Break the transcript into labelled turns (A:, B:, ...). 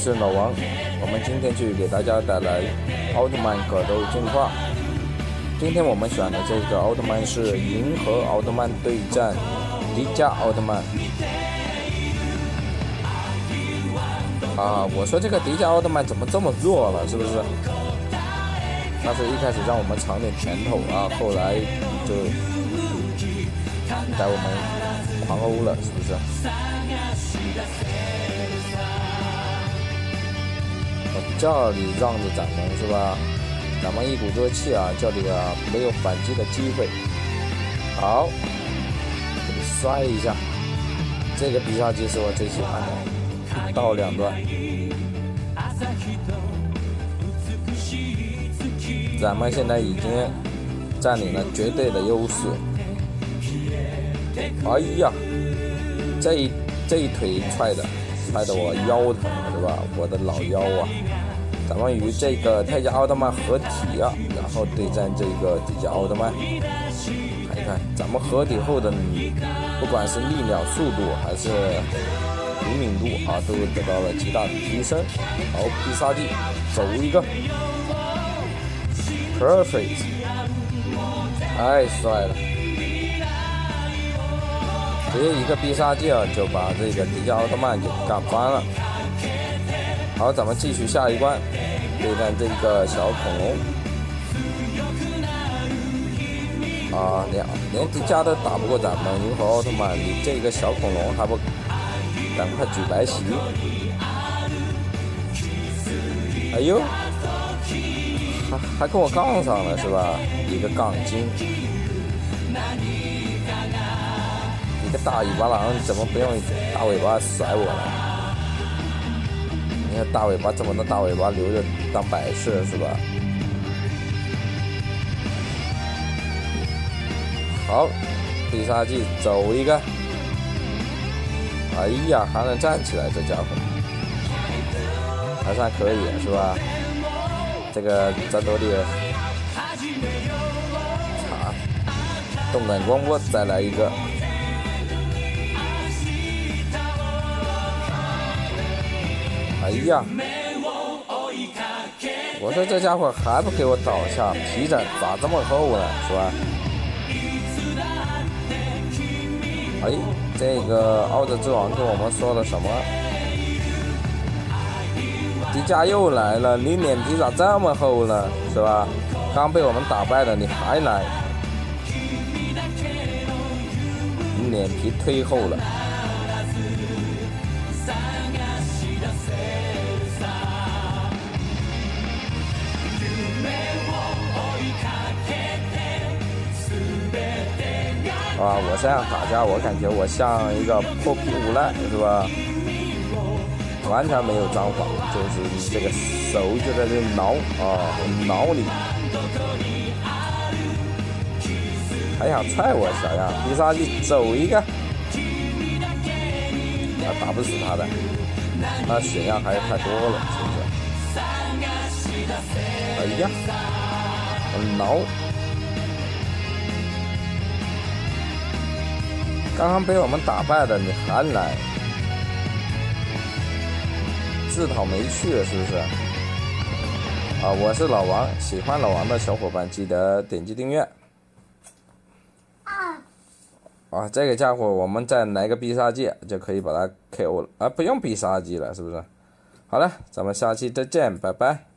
A: 是老王，我们今天去给大家带来奥特曼格斗进化。今天我们选的这个奥特曼是银河奥特曼对战迪迦奥特曼。啊，我说这个迪迦奥特曼怎么这么弱了？是不是？他是一开始让我们尝点甜头啊，后来就带我们狂殴了，是不是？叫你让着咱们是吧？咱们一鼓作气啊，这里啊没有反击的机会。好，给你摔一下。这个必杀技是我最喜欢的，一刀两断。咱们现在已经占领了绝对的优势。哎呀，这一这一腿踹的，踹得我腰疼是吧？我的老腰啊！咱们与这个泰迦奥特曼合体啊，然后对战这个迪迦奥特曼。看一看，咱们合体后的，不管是力量、速度还是灵敏度啊，都得到了极大的提升。好，必杀技，走一个，perfect，太帅了！直接一个必杀技啊，就把这个迪迦奥特曼给干翻了。好，咱们继续下一关，对战这个小恐龙。啊，连连迪迦都打不过咱们银河奥特曼，你这个小恐龙还不赶快举白旗？哎呦，还还跟我杠上了是吧？一个杠精，个大尾巴狼，怎么不用大尾巴甩我呢？你看大尾巴这么多，大尾巴留着当摆设是吧？好，必杀技走一个。哎呀，还能站起来，这家伙还算可以是吧？这个战斗力，啊，动感光波再来一个。哎呀！我说这家伙还不给我倒下，皮疹咋这么厚呢？是吧？哎，这个奥德之王跟我们说了什么？迪迦又来了，你脸皮咋这么厚呢？是吧？刚被我们打败了，你还来？你脸皮忒厚了。啊！我这样打架，我感觉我像一个破皮无赖，是吧？完全没有章法，就是这个手就在这挠啊，挠你，还想踹我小样！必杀技走一个，啊，打不死他的，他血量还是太多了，是不是？哎呀，挠！刚刚被我们打败的，你还来自讨没趣是不是？啊，我是老王，喜欢老王的小伙伴记得点击订阅。啊，这个家伙我们再来个必杀技就可以把他 KO 了啊，不用必杀技了是不是？好了，咱们下期再见，拜拜。